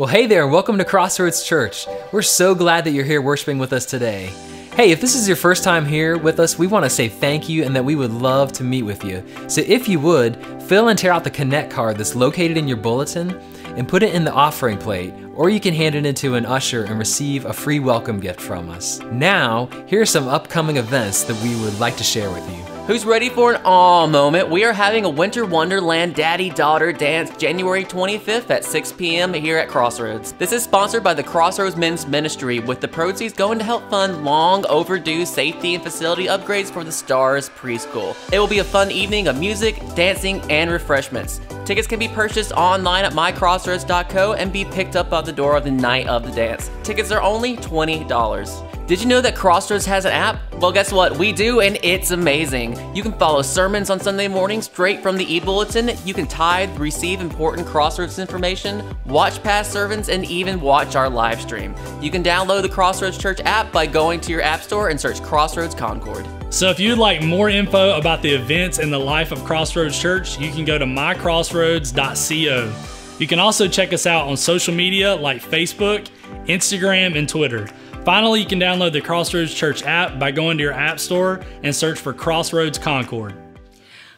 Well, hey there, and welcome to Crossroads Church. We're so glad that you're here worshiping with us today. Hey, if this is your first time here with us, we want to say thank you and that we would love to meet with you. So if you would, fill and tear out the Connect card that's located in your bulletin and put it in the offering plate, or you can hand it into an usher and receive a free welcome gift from us. Now, here are some upcoming events that we would like to share with you. Who's ready for an aw moment? We are having a Winter Wonderland Daddy Daughter Dance January 25th at 6 p.m. here at Crossroads. This is sponsored by the Crossroads Men's Ministry, with the proceeds going to help fund long overdue safety and facility upgrades for the Stars Preschool. It will be a fun evening of music, dancing, and refreshments. Tickets can be purchased online at mycrossroads.co and be picked up at the door of the night of the dance. Tickets are only $20. Did you know that Crossroads has an app? Well, guess what? We do, and it's amazing. You can follow sermons on Sunday morning straight from the e-bulletin. You can tithe, receive important Crossroads information, watch past sermons, and even watch our live stream. You can download the Crossroads Church app by going to your app store and search Crossroads Concord. So if you'd like more info about the events and the life of Crossroads Church, you can go to mycrossroads.co. You can also check us out on social media like Facebook, Instagram, and Twitter. Finally, you can download the Crossroads Church app by going to your app store and search for Crossroads Concord.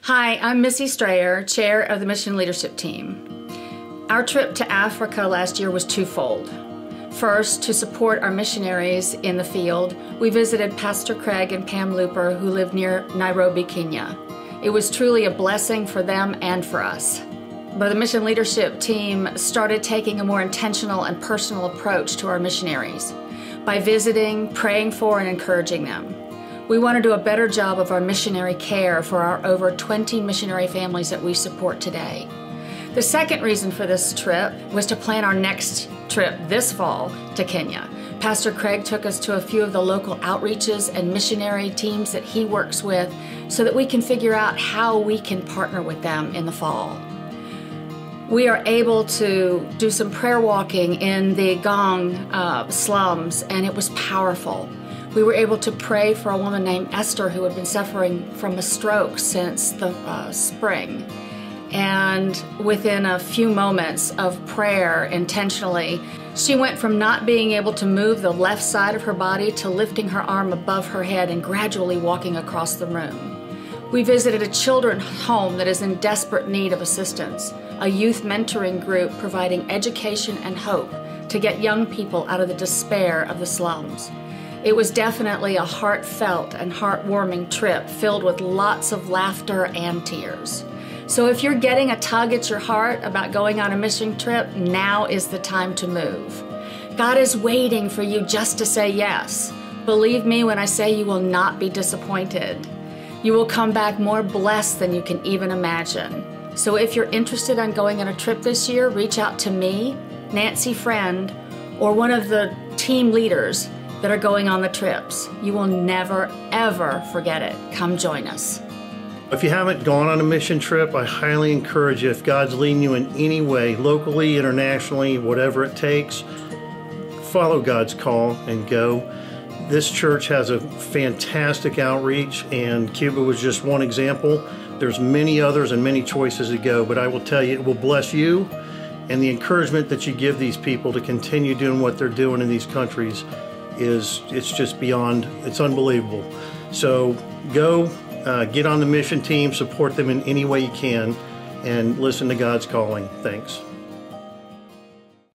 Hi, I'm Missy Strayer, Chair of the Mission Leadership Team. Our trip to Africa last year was twofold. First, to support our missionaries in the field, we visited Pastor Craig and Pam Looper, who live near Nairobi, Kenya. It was truly a blessing for them and for us. But the mission leadership team started taking a more intentional and personal approach to our missionaries by visiting, praying for, and encouraging them. We want to do a better job of our missionary care for our over 20 missionary families that we support today. The second reason for this trip was to plan our next trip this fall to Kenya. Pastor Craig took us to a few of the local outreaches and missionary teams that he works with so that we can figure out how we can partner with them in the fall we are able to do some prayer walking in the Ngong uh, slums, and it was powerful. We were able to pray for a woman named Esther who had been suffering from a stroke since the uh, spring. And within a few moments of prayer intentionally, she went from not being able to move the left side of her body to lifting her arm above her head and gradually walking across the room. We visited a children's home that is in desperate need of assistance a youth mentoring group providing education and hope to get young people out of the despair of the slums. It was definitely a heartfelt and heartwarming trip filled with lots of laughter and tears. So if you're getting a tug at your heart about going on a mission trip, now is the time to move. God is waiting for you just to say yes. Believe me when I say you will not be disappointed. You will come back more blessed than you can even imagine. So if you're interested in going on a trip this year, reach out to me, Nancy Friend, or one of the team leaders that are going on the trips. You will never, ever forget it. Come join us. If you haven't gone on a mission trip, I highly encourage you, if God's leading you in any way, locally, internationally, whatever it takes, follow God's call and go. This church has a fantastic outreach, and Cuba was just one example. There's many others and many choices to go, but I will tell you, it will bless you and the encouragement that you give these people to continue doing what they're doing in these countries is it's just beyond it's unbelievable. So go uh, get on the mission team support them in any way you can and listen to god's calling. Thanks